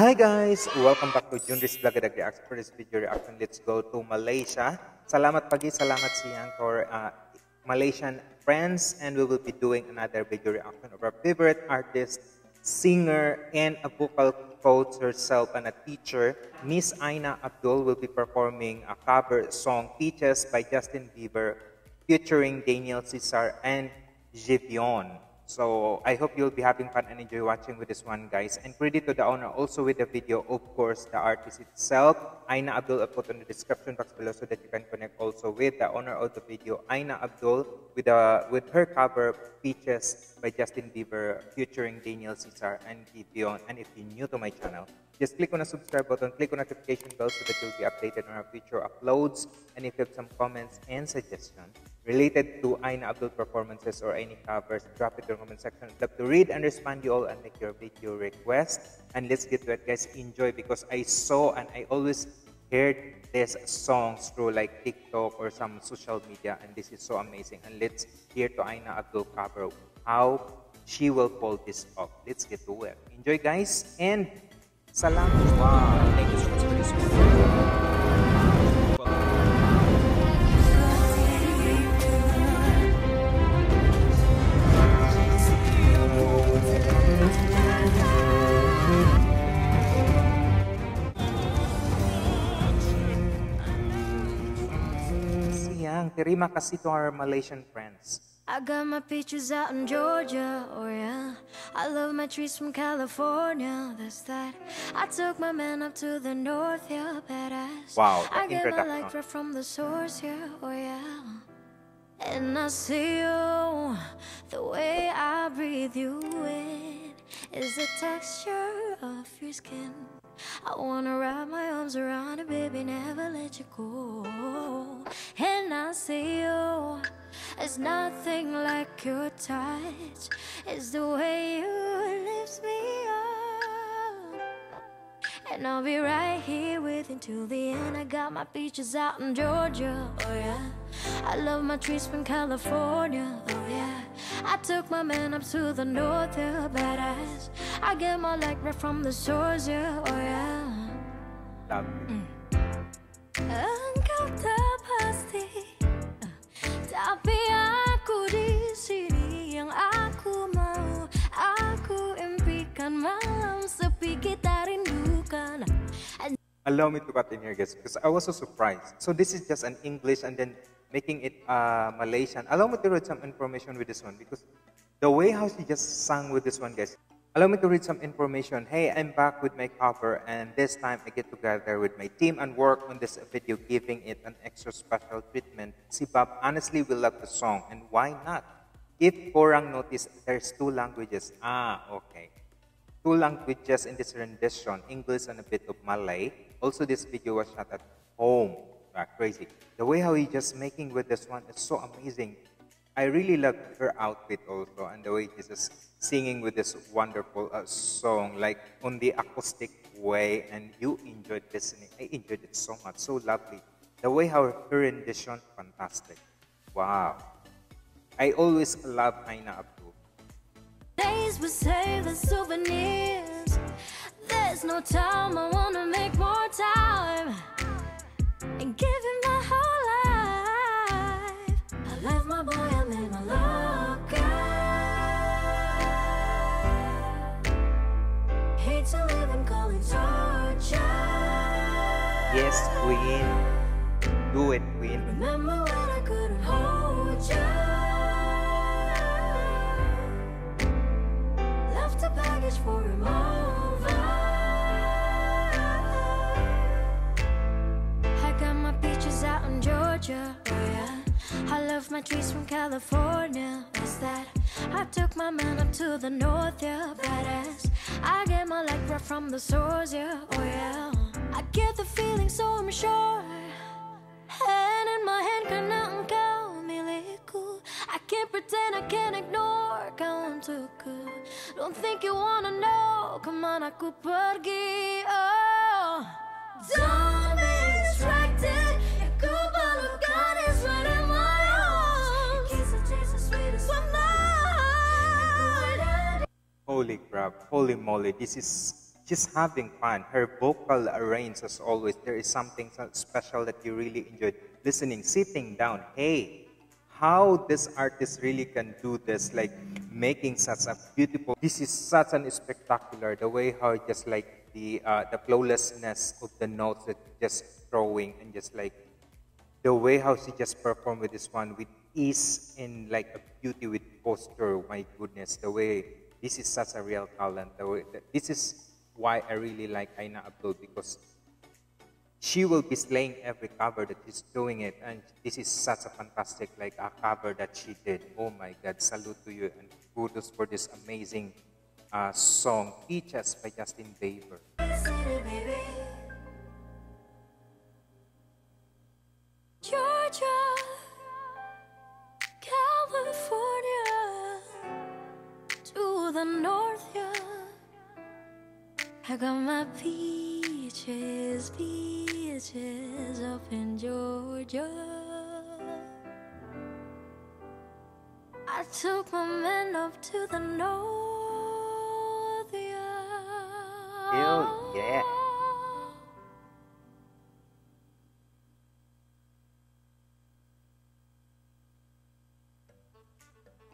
Hi guys! Welcome back to Junrys Blagadag Reacts. For video reaction, let's go to Malaysia. Salamat pagi, salamat siyang for uh, Malaysian friends and we will be doing another video reaction of our favorite artist, singer, and a vocal coach herself and a teacher. Miss Aina Abdul will be performing a cover song Peaches by Justin Bieber featuring Daniel Caesar and Giveon. So I hope you'll be having fun and enjoy watching with this one, guys. And credit to the owner also with the video, of course, the artist itself. Aina Abdul, I'll put in the description box below so that you can connect also with the owner of the video, Aina Abdul, with, the, with her cover, Peaches by Justin Bieber, featuring Daniel Caesar and Giveon. And if you're new to my channel, just click on the subscribe button, click on the notification bell so that you'll be updated on our future uploads. And if you have some comments and suggestions, related to Aina Abdul performances or any covers, drop it in the comment section. I'd love to read and respond you all and make your video request. And let's get to it, guys. Enjoy because I saw and I always heard these songs through like TikTok or some social media, and this is so amazing. And let's hear to Aina Abdul cover how she will pull this off. Let's get to it. Enjoy, guys, and salamat. Wow, thank you so much for this. To our Malaysian friends. I got my pictures out in Georgia, oh yeah. I love my trees from California, that's that. I took my man up to the north, yeah, badass. Wow, I get my life right from the source, yeah, oh yeah. And I see you, the way I breathe you in is the texture of your skin. I wanna wrap my arms around it, baby, never let you go. And I see you, it's nothing like your touch, it's the way you lift me up. And I'll be right here with you till the end. I got my beaches out in Georgia, oh yeah. I love my trees from California, oh yeah. I took my man up to the north, yeah, badass. I get my light right from the source, yeah, oh yeah. Love mm. Engkau tak pasti, tapi aku di sini yang aku mau. Aku impikan malam sepi kita rindukan. Allow me to cut in here, guys, because I was so surprised. So this is just an English and then making it uh, Malaysian. Allow me to read some information with this one because the way how she just sang with this one, guys. Allow me to read some information. Hey, I'm back with my cover, and this time I get together with my team and work on this video, giving it an extra special treatment. Si Bob honestly will love the song, and why not? If Korang notice, there's two languages. Ah, okay. Two languages in this rendition, English and a bit of Malay. Also, this video was shot at home uh, crazy. The way how he just making with this one is so amazing. I really love her outfit also and the way she's singing with this wonderful uh, song, like on the acoustic way, and you enjoyed listening. I enjoyed it so much, so lovely. The way how her rendition, fantastic. Wow. I always love Aina Abdul. Days we save the souvenirs. There's no time, I wanna make more time and give him my whole life. Yes, Queen. Do it, Queen. Remember when I couldn't hold you? Left a baggage for him over. Georgia, oh yeah. I love my trees from California, what's that? I took my man up to the north, yeah, badass. I get my light right from the source, yeah, oh yeah. I get the feeling so I'm sure. Hand in my hand. I can't pretend, I can't ignore kau untukku. Don't think you wanna know kemana aku pergi, oh. Don't be distracted. Holy crap, holy moly, this is she's having fun. Her vocal range, as always, there is something special that you really enjoyed listening, sitting down. Hey, how this artist really can do this, like making such a beautiful. This is such an spectacular. The way how just like the uh, the flawlessness of the notes that just throwing and just like the way how she just performed with this one with ease and like a beauty with posture. My goodness, the way this is such a real talent. The way this is why I really like Aina Abdul because she will be slaying every cover that she's doing it. And this is such a fantastic like a cover that she did. Oh my god salute to you and kudos for this amazing uh, song. Peaches by justin bieber. Georgia, California, to the north, yeah. I got my peaches, peaches up in Georgia. I took my men up to the north, yeah. Hell yeah.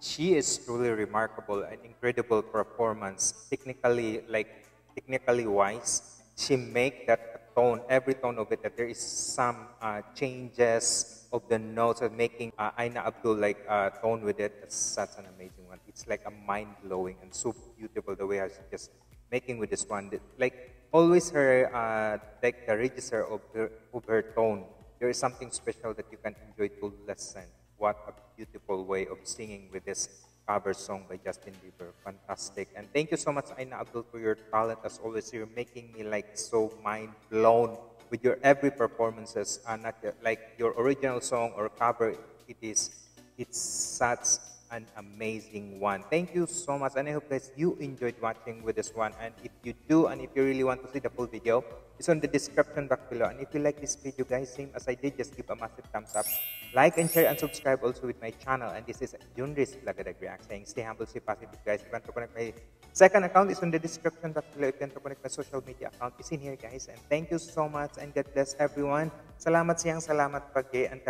she is truly remarkable an incredible performance technically like technically wise she make that tone every tone of it that there is some uh, changes of the notes of making uh, Aina Abdul like uh, tone with it. It's such an amazing one. It's like a mind-blowing and so beautiful the way how she just making with this one. Like always her uh, like the register of her, of her tone. There is something special that you can enjoy to listen. What a beautiful way of singing with this cover song by Justin Bieber. Fantastic. And thank you so much, Aina Abdul, for your talent. As always, you're making me like so mind blown with your every performances. Uh, not like your original song or cover. It is, it's such an amazing one. Thank you so much. And I hope guys you enjoyed watching with this one. And if you do, and if you really want to see the full video, it's on the description box below. And if you like this video, guys, same as I did, just give a massive thumbs up. Like and share and subscribe also with my channel. And this is Junrys Lagadag React saying stay humble, stay positive, guys. If you want to connect my second account, is on the description box below. If you want to connect my social media account, is in here, guys. And thank you so much and God bless everyone. Salamat siyang salamat pagi and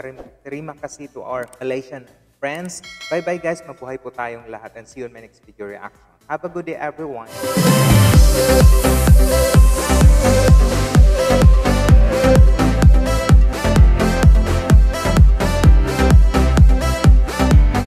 terima kasih to our Malaysian friends. Bye-bye guys. Mabuhay po tayong lahat and see you in my next video reaction. Have a good day everyone.